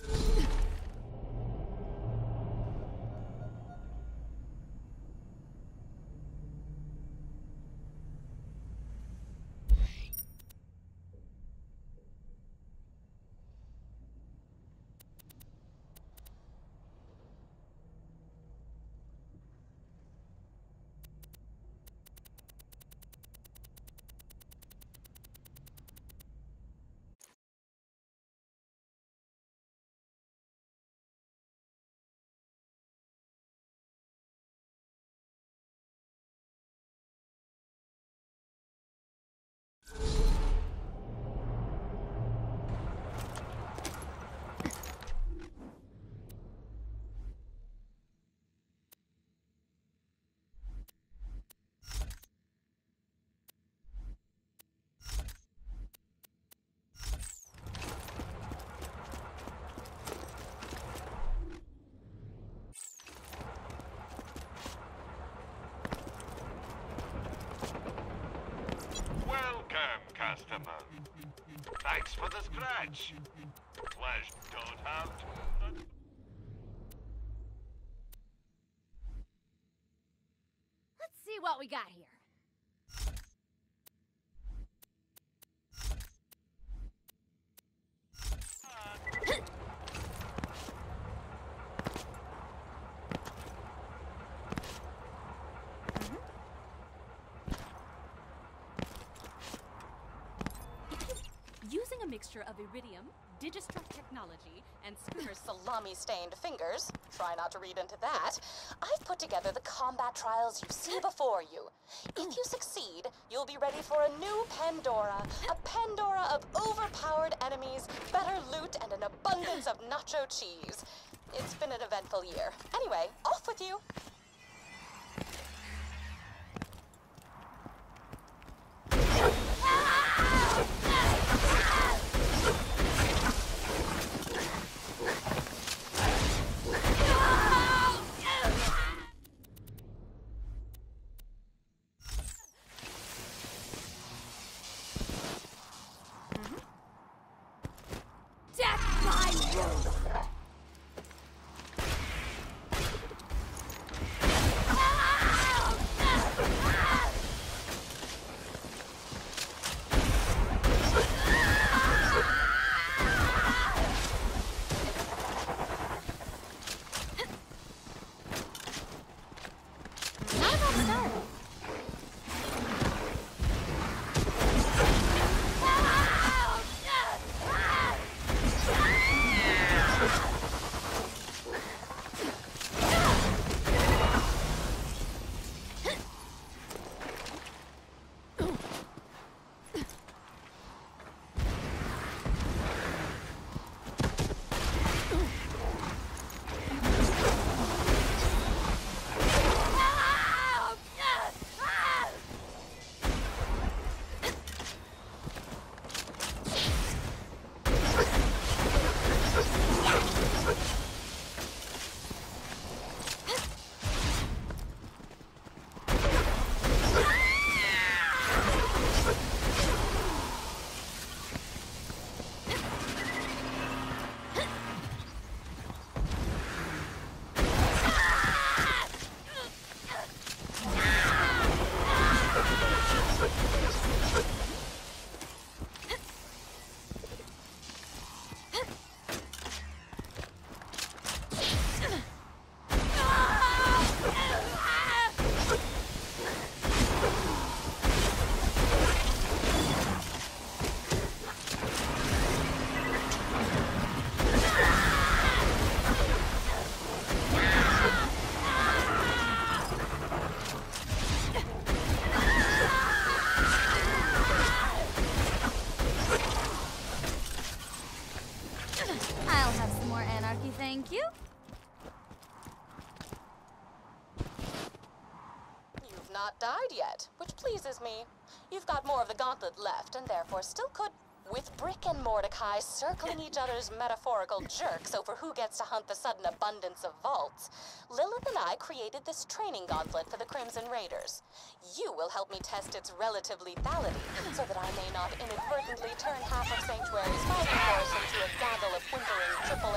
Welcome, the. Flesh don't have to... Let's see what we got here. Of Eridium, digistruct technology, and Scooter's salami-stained fingers, try not to read into that, I've put together the combat trials you see before you. If you succeed, you'll be ready for a new Pandora, a Pandora of overpowered enemies, better loot, and an abundance of nacho cheese. It's been an eventful year. Anyway, off with you. Not died yet, which pleases me. You've got more of the gauntlet left, and therefore still could. With Brick and Mordecai circling each other's metaphorical jerks over who gets to hunt the sudden abundance of vaults, Lilith and I created this training gauntlet for the Crimson Raiders. You will help me test its relative lethality, so that I may not inadvertently turn half of Sanctuary's fighting force into a gaggle of whimpering triple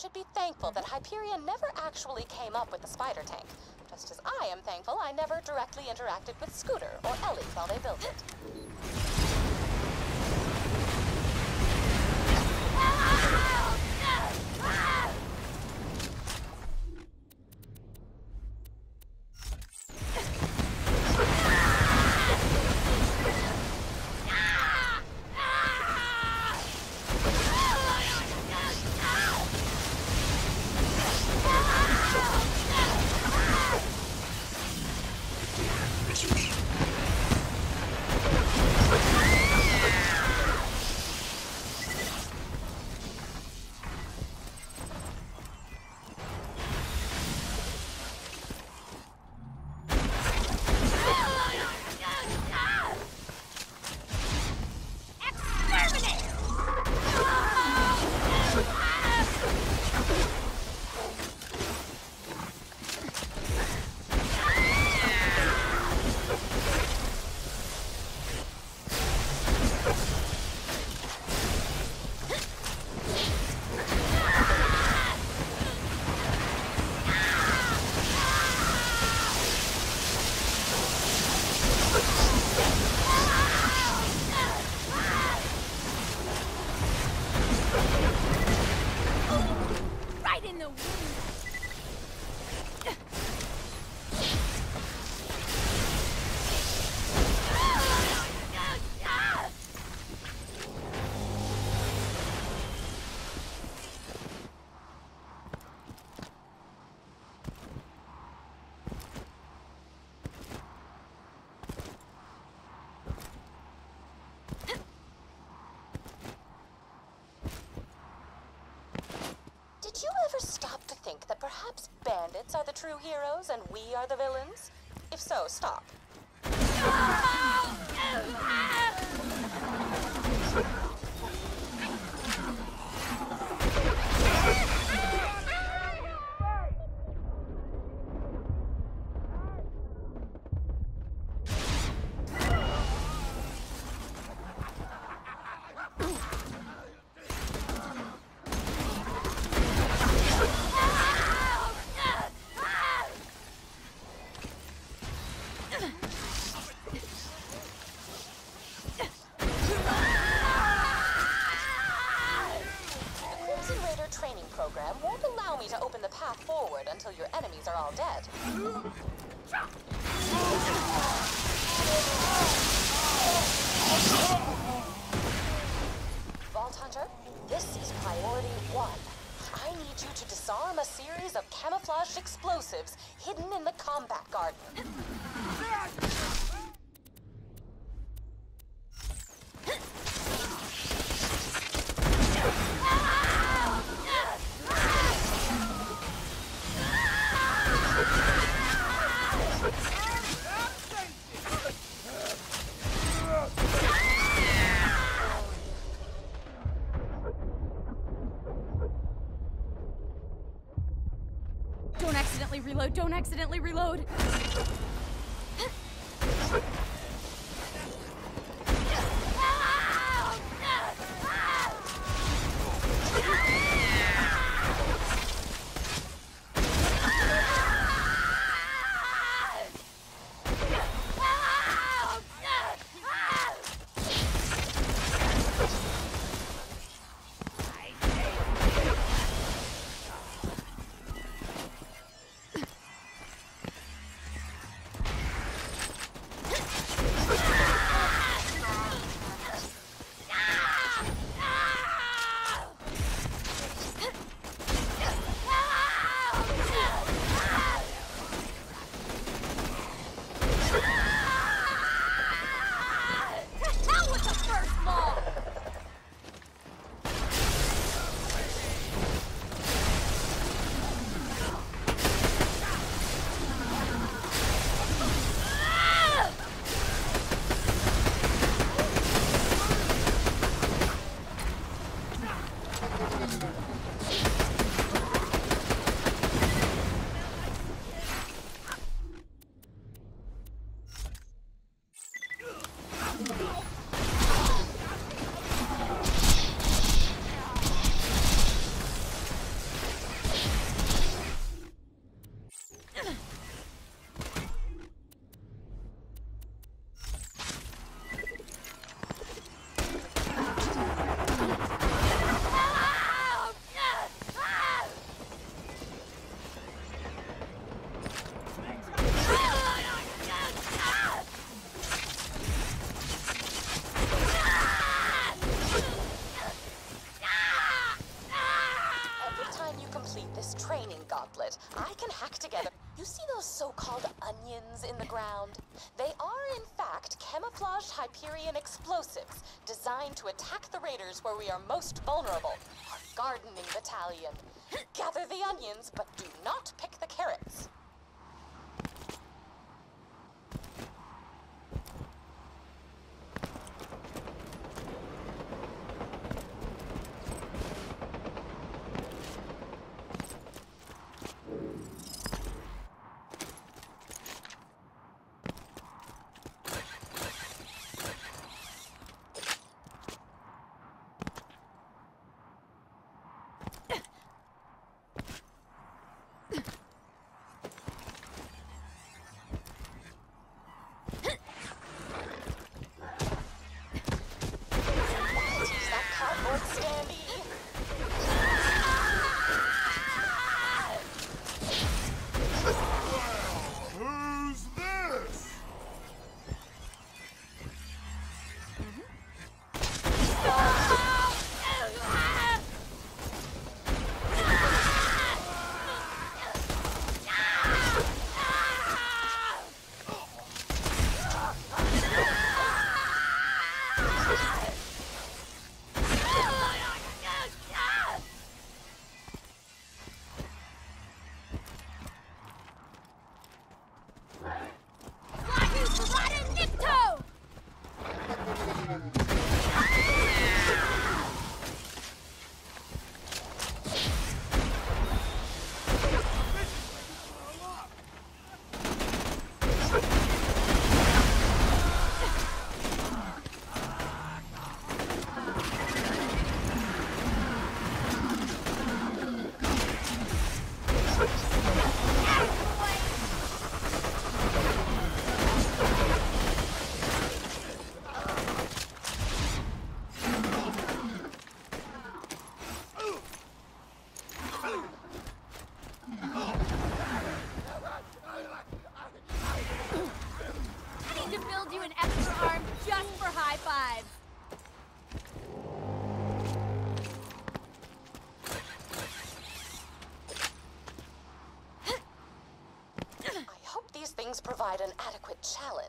should be thankful that Hyperion never actually came up with the spider tank. Just as I am thankful I never directly interacted with Scooter or Ellie while they built it. Think that perhaps bandits are the true heroes and we are the villains? If so, stop. Ah! Me to open the path forward until your enemies are all dead. Vault Hunter, this is priority one. I need you to disarm a series of camouflaged explosives hidden in the combat garden. Don't accidentally reload. we are most vulnerable, our gardening battalion. Gather the onions, but do not pick the carrots. Perfect. provide an adequate challenge.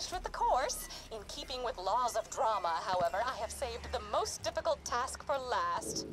finished with the course. In keeping with laws of drama, however, I have saved the most difficult task for last.